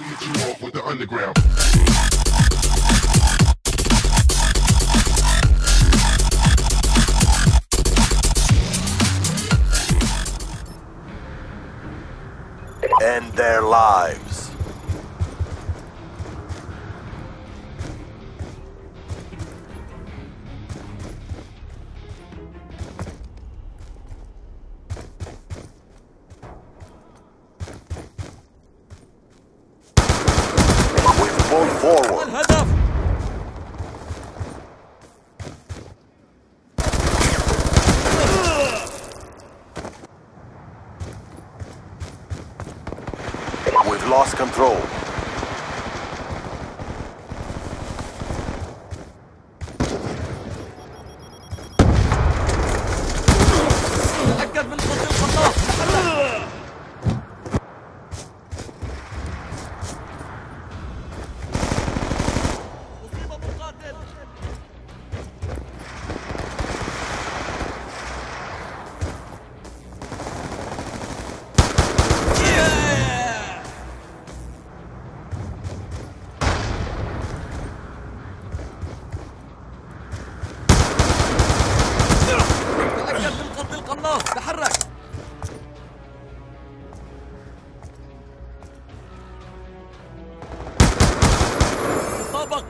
Finish you off with the underground. End their lives. Lost control.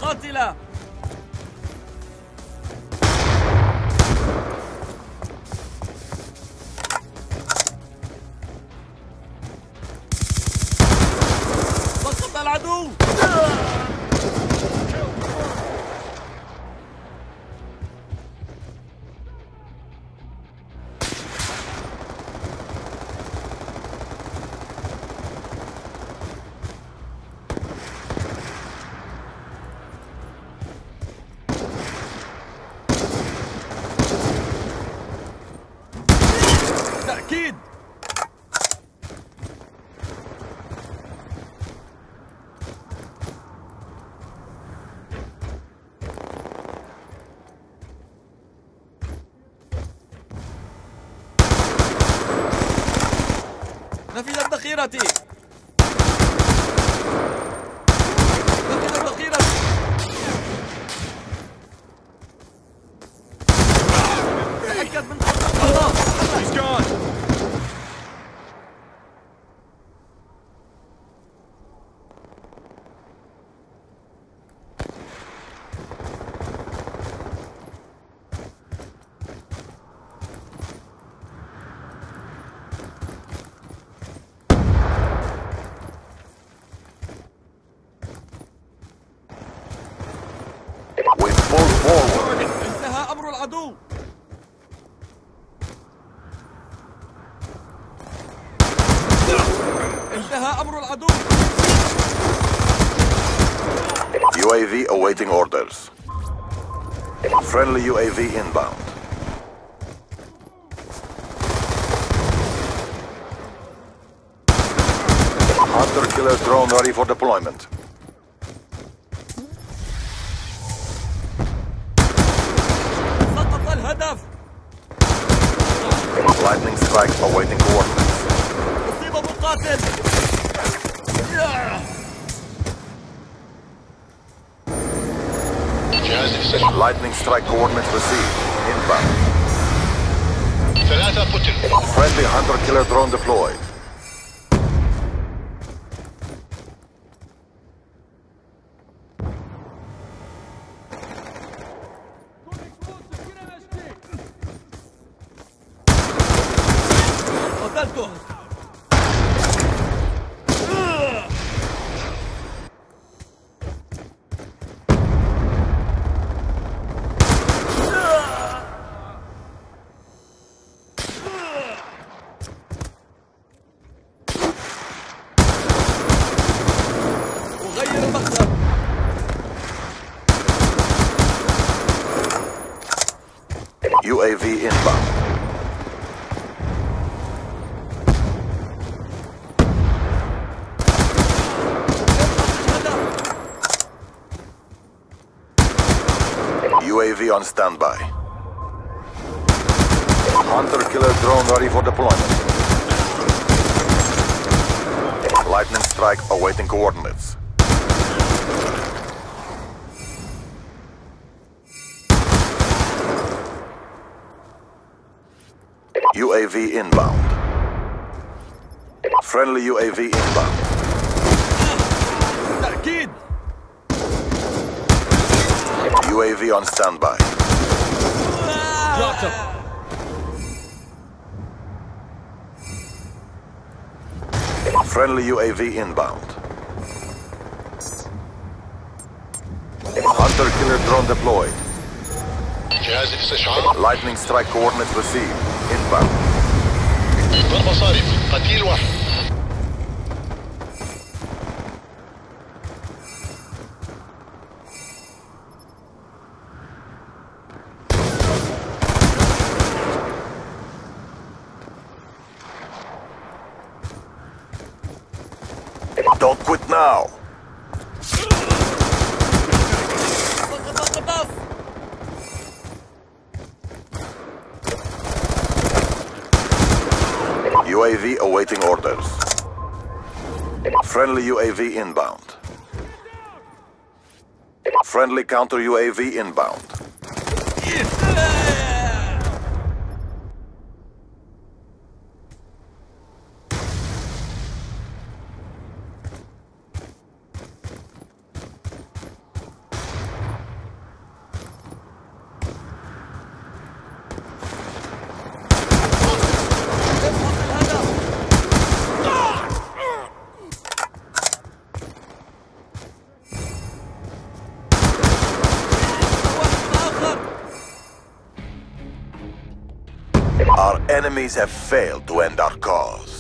قاتلة. سقط العدو. نفذت ذخيرتي تأكد من القناص العدو انتهى أمر العدو UAV awaiting orders. Friendly UAV inbound. Hunter killer drone ready for deployment. Lightning strike awaiting coordinates. Lightning strike coordinates received. Inbound. Friendly hunter-killer drone deployed. branco! UAV inbound. UAV on standby. Hunter killer drone ready for deployment. Lightning strike awaiting coordinates. UAV inbound. Friendly UAV inbound. UAV on standby. Dropped him. Friendly UAV inbound. Hunter killer drone deployed. جهاز الاستشعار Lightning strike coordinates received. Inbound. ضربة صارم قتيل واحد Quit now. UAV awaiting orders. Friendly UAV inbound. Friendly counter UAV inbound. Our enemies have failed to end our cause.